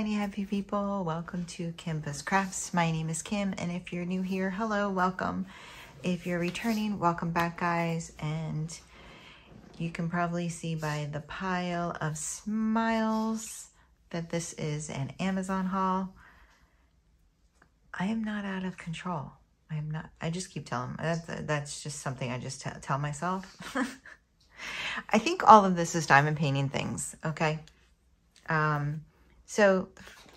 tiny happy people. Welcome to Kimba's Krafts. My name is Kim, and if you're new here, hello, welcome. If you're returning, welcome back, guys. And you can probably see by the pile of smiles that this is an Amazon haul. I am not out of control. I am not, I just keep telling, that's, that's just something I just tell myself. I think all of this is diamond painting things, okay? Um, so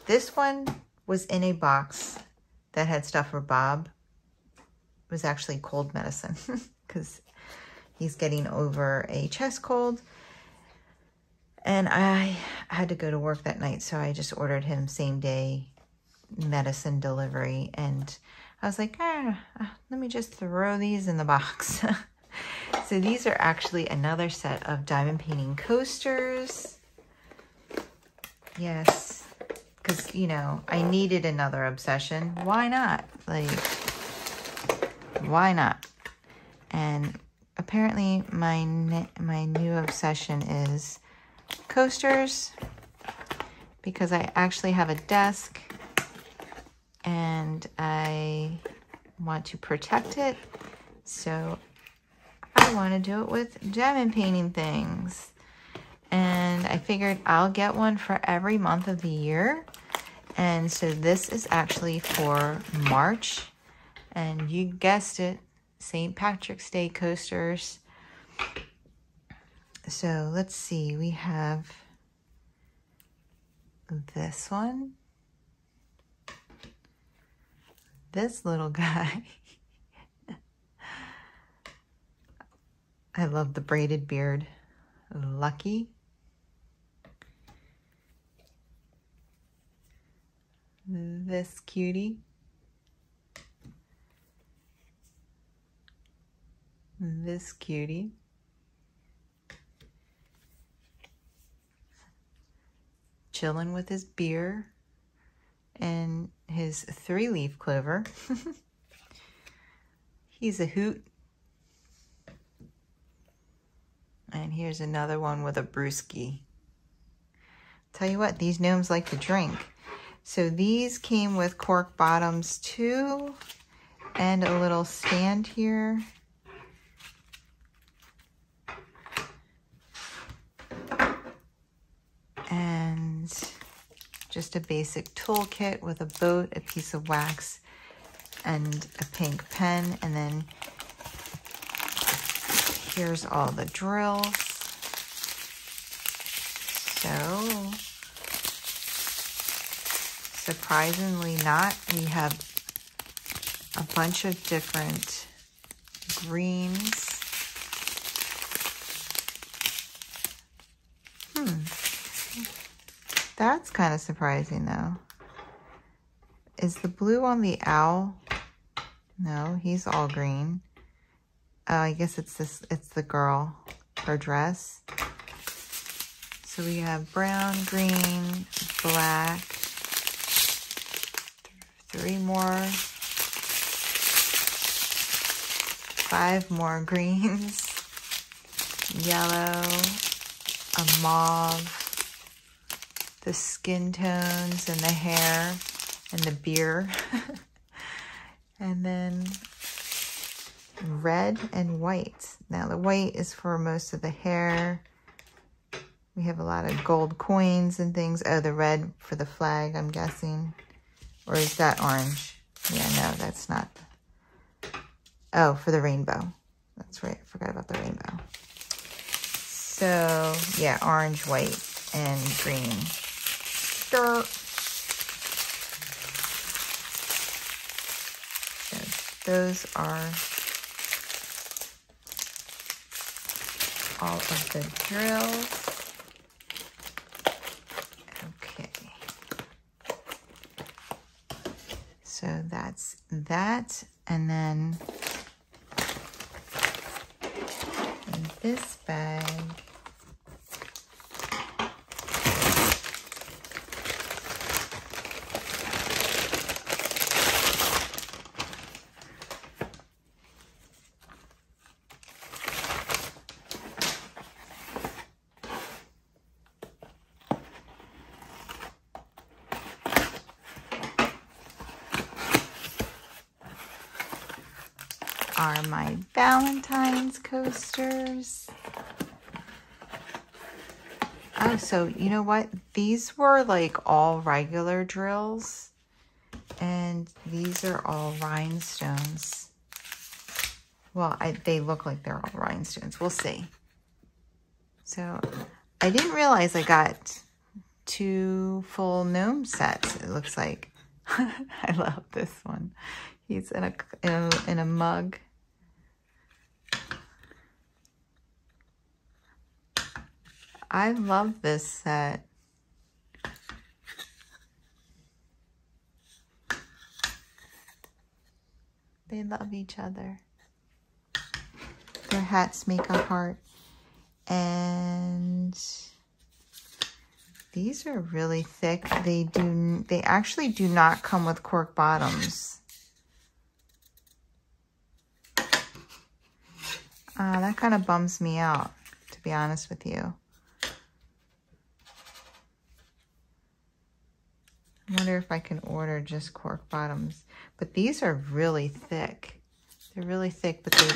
this one was in a box that had stuff for Bob. It was actually cold medicine because he's getting over a chest cold. And I had to go to work that night, so I just ordered him same day medicine delivery. And I was like, ah, let me just throw these in the box. so these are actually another set of diamond painting coasters. Yes, because, you know, I needed another obsession. Why not? Like, why not? And apparently my, my new obsession is coasters because I actually have a desk and I want to protect it. So I want to do it with diamond painting things and I figured I'll get one for every month of the year. And so this is actually for March. And you guessed it, St. Patrick's Day coasters. So let's see, we have this one. This little guy. I love the braided beard. Lucky. This cutie. This cutie. Chilling with his beer and his three-leaf clover. He's a hoot. And here's another one with a brewski. Tell you what, these gnomes like to drink. So these came with cork bottoms too, and a little stand here. And just a basic toolkit with a boat, a piece of wax, and a pink pen. And then here's all the drills. So Surprisingly not, we have a bunch of different greens. Hmm. That's kind of surprising though. Is the blue on the owl? No, he's all green. Oh, I guess it's this, it's the girl, her dress. So we have brown, green, black, three more, five more greens, yellow, a mauve, the skin tones and the hair and the beer, and then red and white. Now the white is for most of the hair. We have a lot of gold coins and things. Oh, the red for the flag, I'm guessing. Or is that orange? Yeah, no, that's not. Oh, for the rainbow. That's right. I forgot about the rainbow. So, yeah, orange, white, and green. Dirt. So those are all of the drills. So that's that. And then in this bag, are my Valentine's coasters. Oh, so you know what? These were like all regular drills. And these are all rhinestones. Well, I, they look like they're all rhinestones. We'll see. So I didn't realize I got two full gnome sets, it looks like. I love this one. He's in a, in a, in a mug. I love this set. They love each other. Their hats make a heart. And these are really thick. They do they actually do not come with cork bottoms. Uh, that kind of bums me out, to be honest with you. Wonder if I can order just cork bottoms. But these are really thick. They're really thick, but they...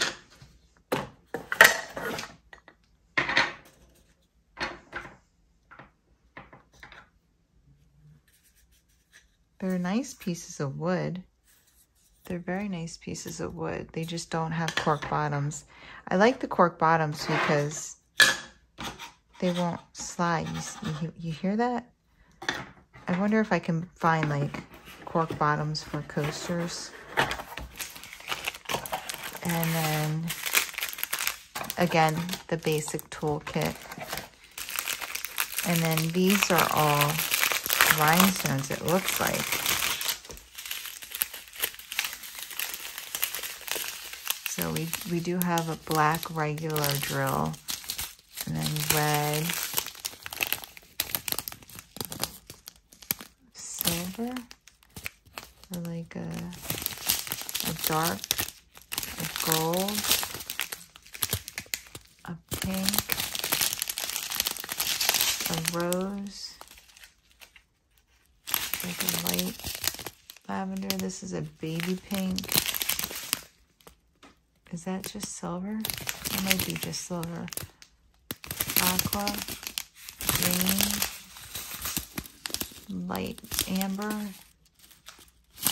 They're nice pieces of wood. They're very nice pieces of wood. They just don't have cork bottoms. I like the cork bottoms because they won't slide. You, you, you hear that? I wonder if I can find like cork bottoms for coasters. And then again, the basic toolkit. And then these are all rhinestones, it looks like. So we, we do have a black regular drill and then red silver or like a, a dark, a gold, a pink, a rose, like a light lavender. This is a baby pink. Is that just silver? It might be just silver. Aqua, green, light amber,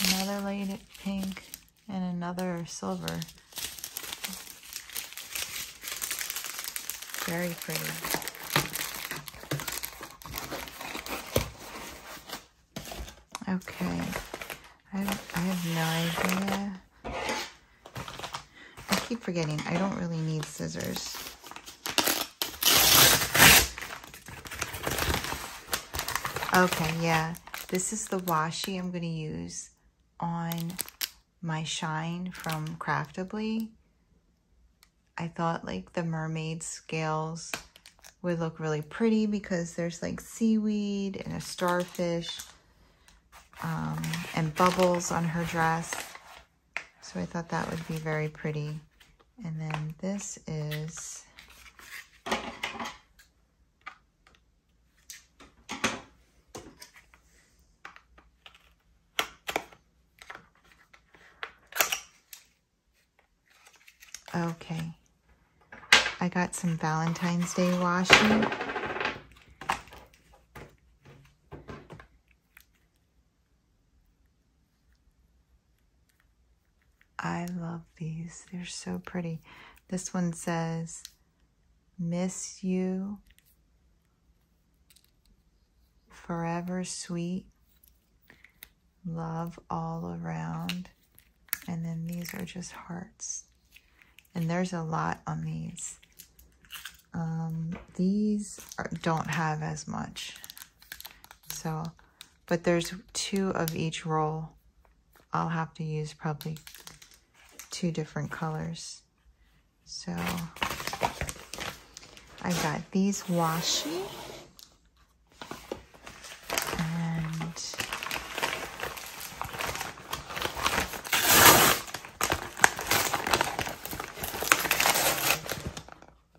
another light pink, and another silver. Very pretty. Okay, I, I have no idea. Forgetting, I don't really need scissors. Okay, yeah. This is the washi I'm going to use on my shine from Craftably. I thought like the mermaid scales would look really pretty because there's like seaweed and a starfish um, and bubbles on her dress. So I thought that would be very pretty. And then this is Okay. I got some Valentine's Day washi. I love these. They're so pretty. This one says, Miss you, forever sweet, love all around. And then these are just hearts. And there's a lot on these. Um, these are, don't have as much. So, but there's two of each roll. I'll have to use probably two different colors. So, I've got these washi.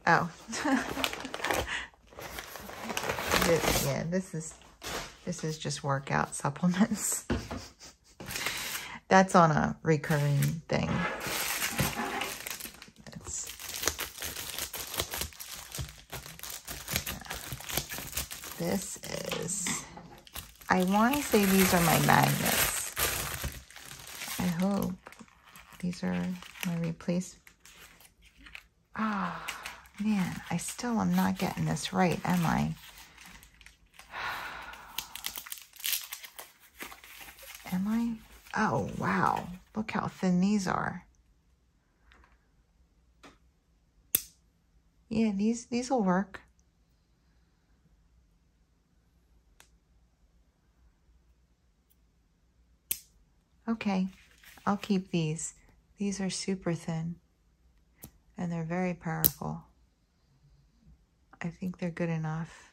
Oh. yeah, this is this is just workout supplements. That's on a recurring thing. I want to say these are my magnets. I hope these are my replace. Ah, oh, man, I still am not getting this right, am I? Am I? Oh, wow. Look how thin these are. Yeah, these these will work. Okay, I'll keep these. These are super thin and they're very powerful. I think they're good enough.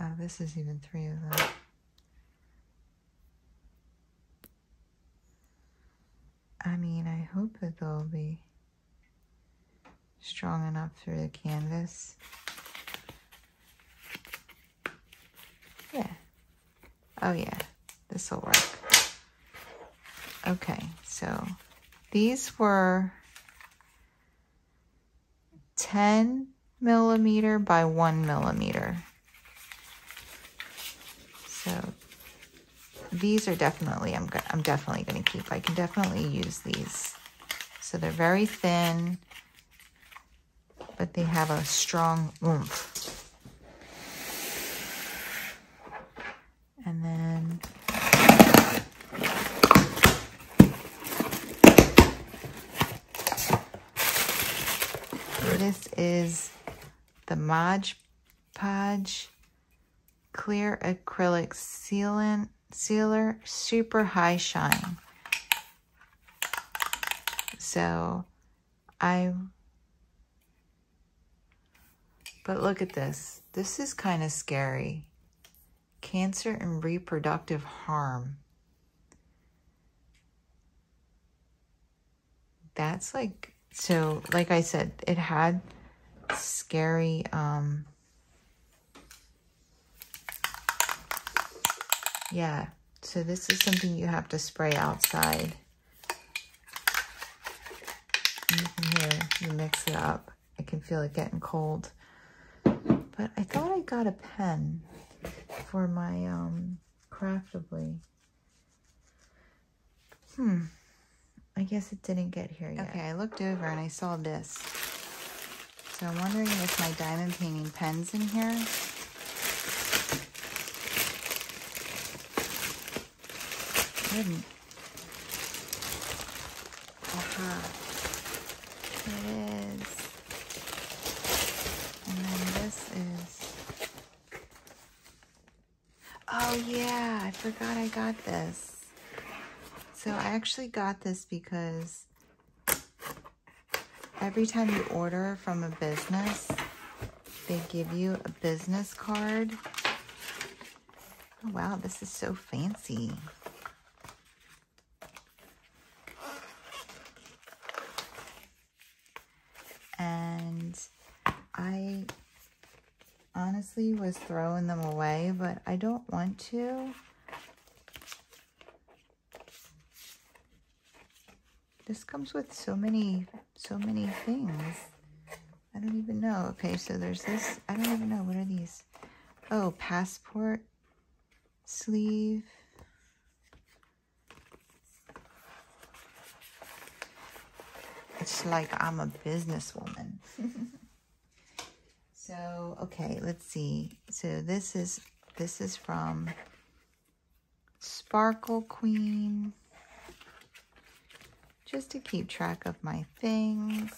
Oh, this is even three of them. I mean, I hope that they'll be strong enough through the canvas. Oh, yeah. This will work. Okay, so these were 10 millimeter by 1 millimeter. So these are definitely, I'm, I'm definitely going to keep. I can definitely use these. So they're very thin, but they have a strong oomph. And then this is the Mod Podge Clear Acrylic Sealant Sealer Super High Shine. So I, but look at this. This is kind of scary cancer and reproductive harm. That's like, so like I said, it had scary, um, yeah, so this is something you have to spray outside. You can hear, you mix it up. I can feel it getting cold. But I thought I got a pen for my um, Craftably. Hmm. I guess it didn't get here yet. Okay, I looked over and I saw this. So I'm wondering if my diamond painting pen's in here. Didn't. Aha. It is. And then this is Oh yeah, I forgot I got this. So I actually got this because every time you order from a business, they give you a business card. Oh, wow, this is so fancy. And I honestly was throwing them away, but I don't want to. This comes with so many, so many things. I don't even know. Okay, so there's this. I don't even know. What are these? Oh, passport sleeve. It's like I'm a businesswoman. So, okay, let's see. So this is, this is from Sparkle Queen. Just to keep track of my things.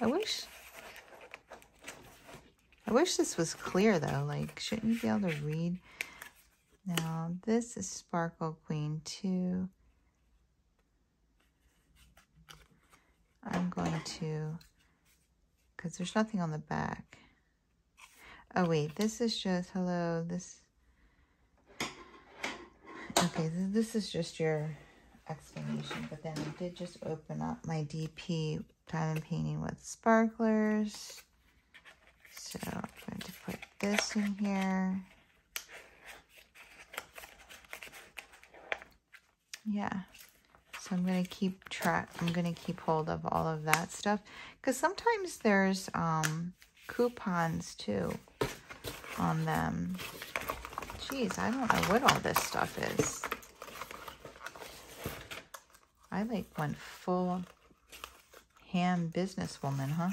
I wish, I wish this was clear though. Like, shouldn't you be able to read? Now, this is Sparkle Queen 2. I'm going to because there's nothing on the back. Oh, wait, this is just, hello, this, okay, this is just your explanation, but then I did just open up my DP diamond painting with sparklers. So I'm going to put this in here. Yeah. So I'm going to keep track, I'm going to keep hold of all of that stuff. Because sometimes there's um, coupons too on them. Jeez, I don't know what all this stuff is. I like one full ham businesswoman, huh?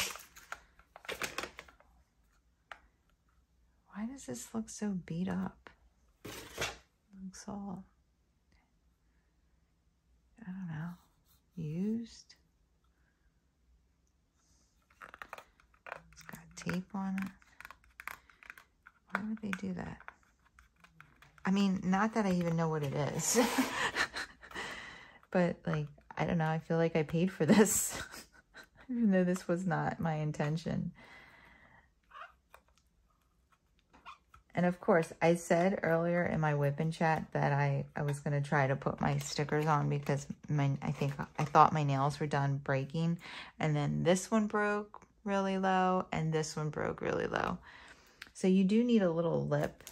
Why does this look so beat up? looks all, I don't know, used. It's got tape on it. Why would they do that? I mean, not that I even know what it is. but, like, I don't know. I feel like I paid for this. even though this was not my intention. And of course, I said earlier in my WIP and chat that I, I was going to try to put my stickers on because my, I think I thought my nails were done breaking. And then this one broke really low and this one broke really low. So you do need a little lip.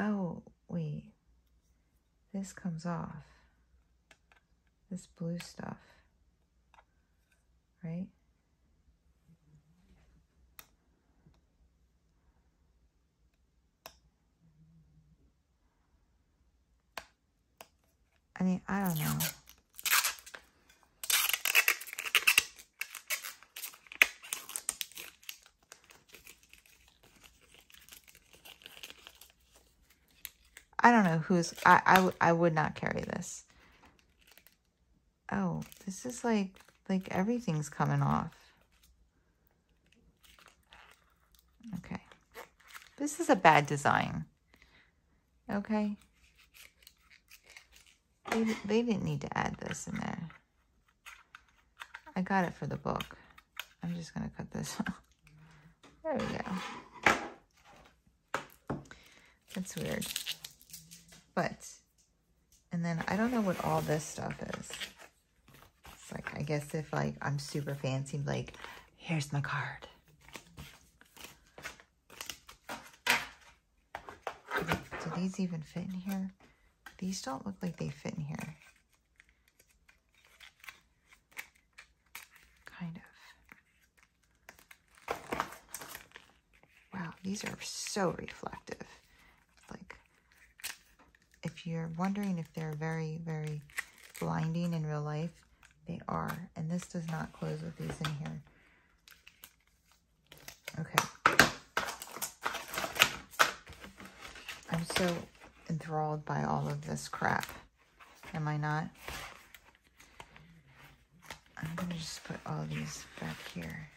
Oh, wait. This comes off. This blue stuff right? I mean, I don't know. I don't know who's, I, I, I would not carry this. Oh, this is like like everything's coming off. Okay. This is a bad design. Okay. They, they didn't need to add this in there. I got it for the book. I'm just going to cut this off. There we go. That's weird. But, and then I don't know what all this stuff is like, I guess if like I'm super fancy, like, here's my card. Do these even fit in here? These don't look like they fit in here. Kind of. Wow, these are so reflective. You're wondering if they're very, very blinding in real life, they are. And this does not close with these in here. Okay. I'm so enthralled by all of this crap. Am I not? I'm going to just put all these back here.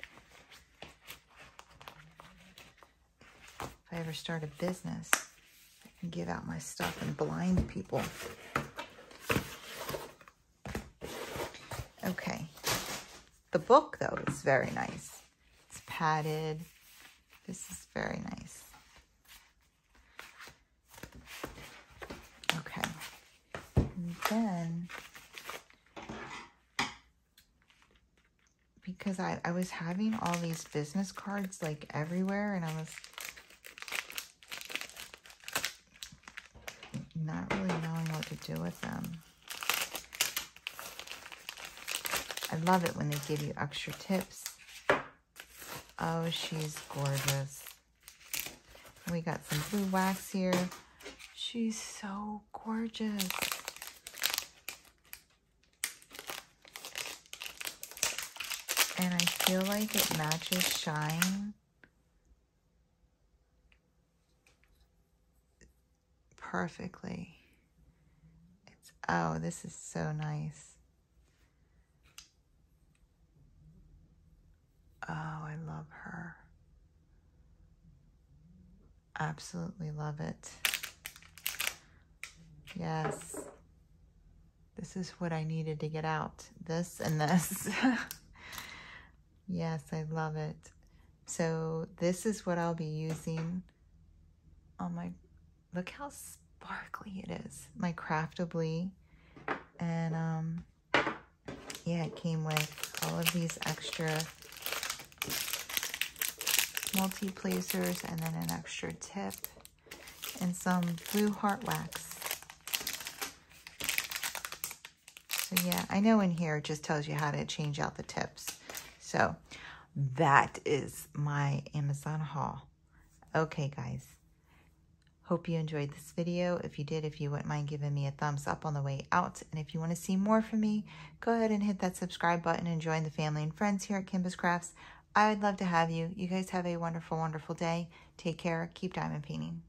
If I ever start a business, Give out my stuff and blind people. Okay. The book, though, is very nice. It's padded. This is very nice. Okay. And then, because I, I was having all these business cards, like, everywhere, and I was not really knowing what to do with them. I love it when they give you extra tips. Oh, she's gorgeous. We got some blue wax here. She's so gorgeous. And I feel like it matches shine. Perfectly. It's, oh, this is so nice. Oh, I love her. Absolutely love it. Yes. This is what I needed to get out. This and this. yes, I love it. So this is what I'll be using on my, look how sparkly it is. My Craftably. And um, yeah, it came with all of these extra multi-placers and then an extra tip and some blue heart wax. So yeah, I know in here it just tells you how to change out the tips. So that is my Amazon haul. Okay, guys. Hope you enjoyed this video. If you did, if you wouldn't mind giving me a thumbs up on the way out. And if you want to see more from me, go ahead and hit that subscribe button and join the family and friends here at Kimba's Krafts. I would love to have you. You guys have a wonderful, wonderful day. Take care. Keep diamond painting.